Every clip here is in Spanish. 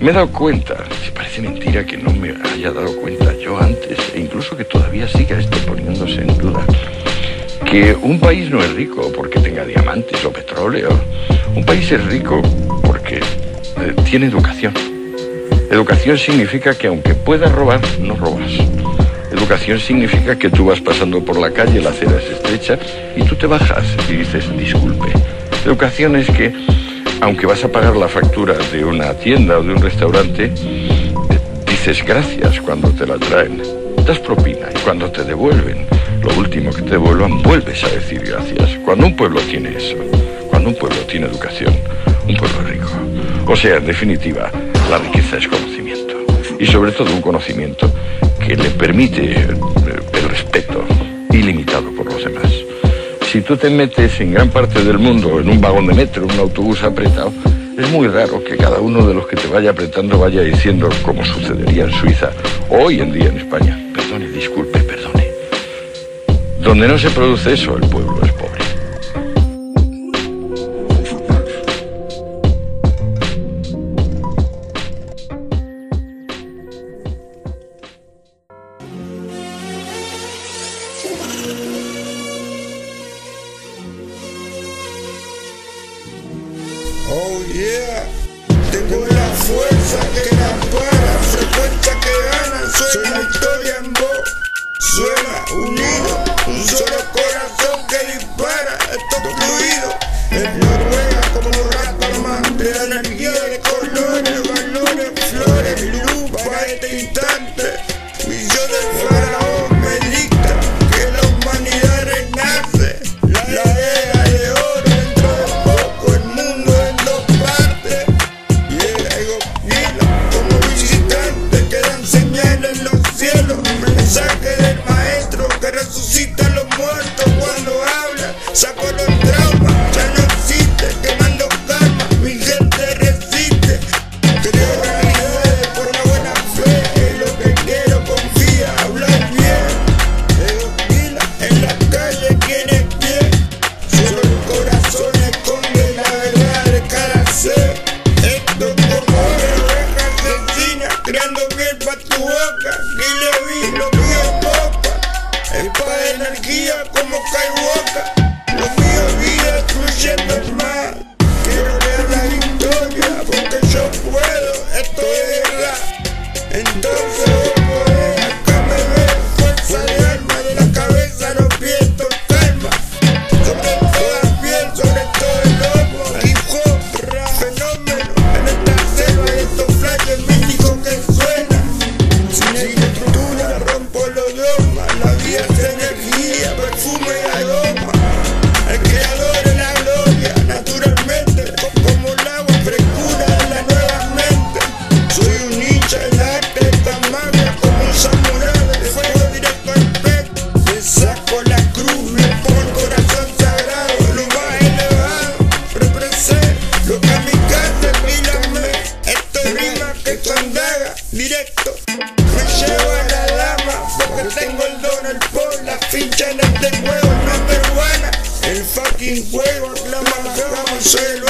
Me he dado cuenta, si parece mentira que no me haya dado cuenta yo antes, e incluso que todavía siga esto poniéndose en duda, que un país no es rico porque tenga diamantes o petróleo. Un país es rico porque eh, tiene educación. Educación significa que aunque puedas robar, no robas. Educación significa que tú vas pasando por la calle, la acera es estrecha y tú te bajas y dices disculpe. Educación es que aunque vas a pagar la factura de una tienda o de un restaurante, dices gracias cuando te la traen. Das propina y cuando te devuelven, lo último que te devuelvan, vuelves a decir gracias. Cuando un pueblo tiene eso, cuando un pueblo tiene educación, un pueblo rico. O sea, en definitiva, la riqueza es conocimiento. Y sobre todo un conocimiento que le permite el respeto ilimitado por los demás. Si tú te metes en gran parte del mundo en un vagón de metro, un autobús apretado, es muy raro que cada uno de los que te vaya apretando vaya diciendo, como sucedería en Suiza hoy en día en España, perdone, disculpe, perdone. Donde no se produce eso, el pueblo es tengo la fuerza que la para, frecuencia que gana, suena la historia en voz, suena unido, un solo porque tengo el don, el por, la ficha en este juego, no peruana. El fucking juego aclama la fama, soy el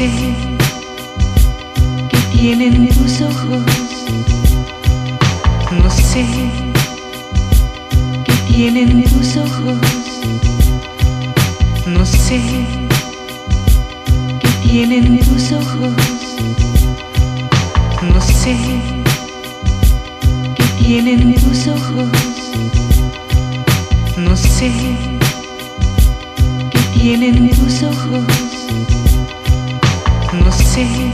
sé que tienen tus ojos, no sé que tienen tus ojos, no sé que tienen tus ojos, no sé que tienen tus ojos, no sé que tienen tus ojos sé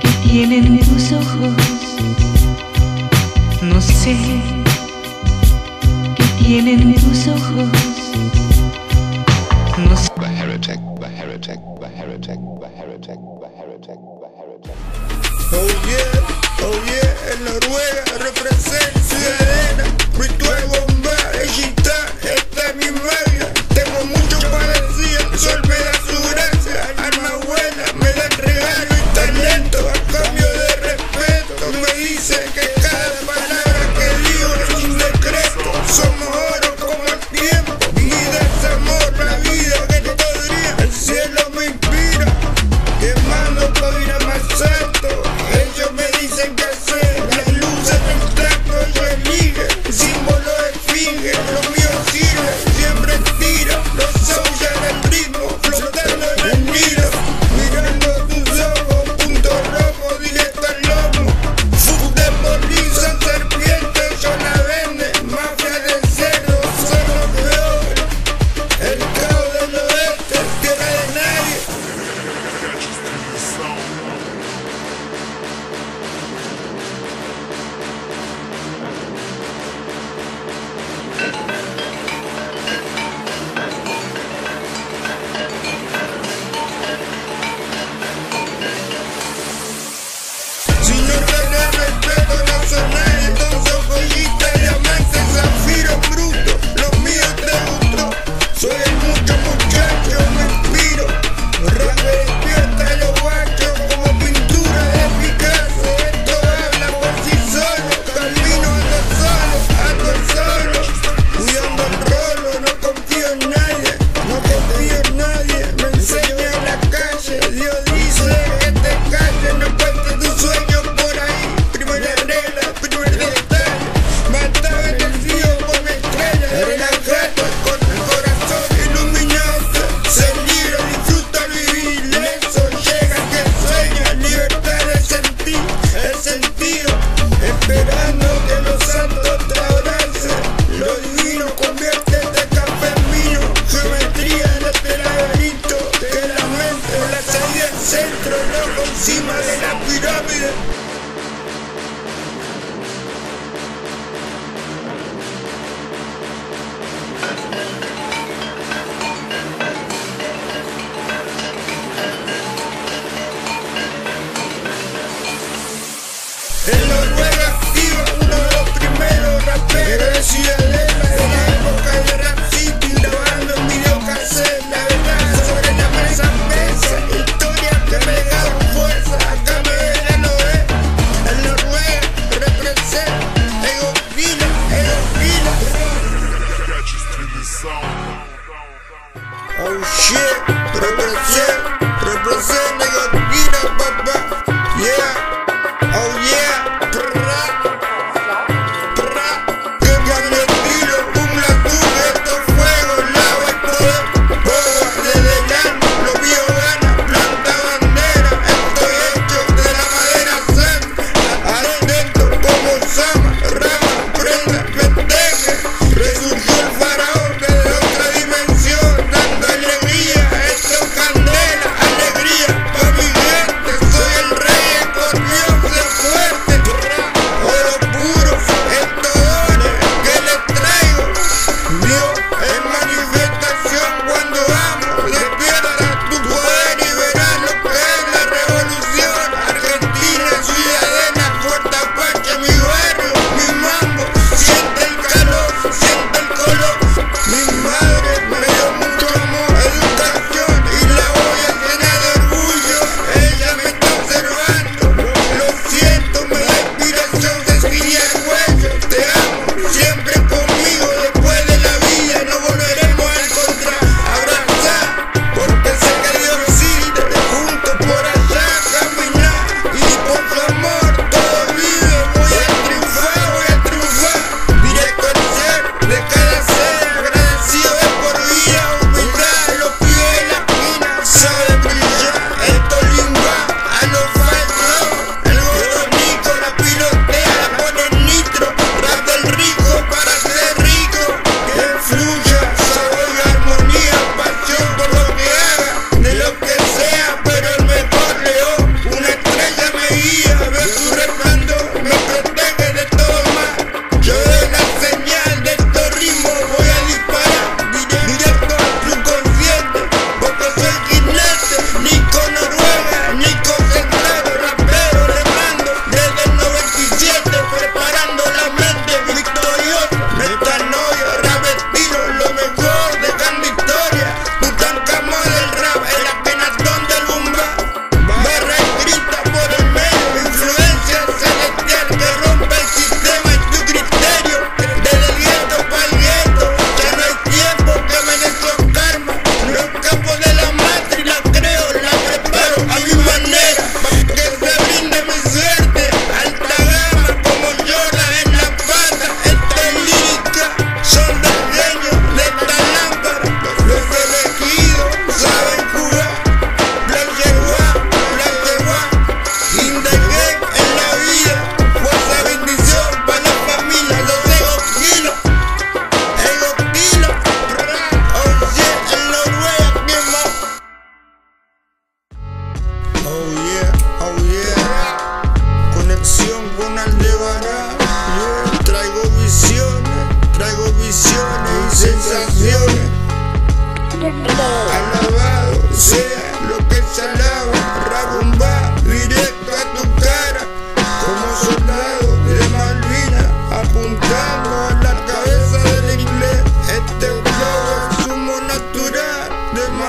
que tienen tus ojos, no sé que tienen tus ojos, no sé. The. Oh yeah, oh yeah, en Noruega, representa.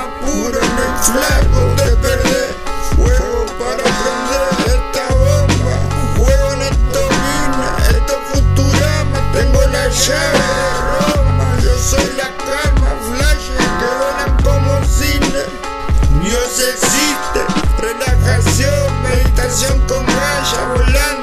apúrenme el flaco de perder. Fuego para prender esta bomba. Juego en estos minas, estos futurama. Tengo la llave de Roma. Yo soy la calma, flash que vuelan como cine. Dios existe, relajación, meditación con raya volando.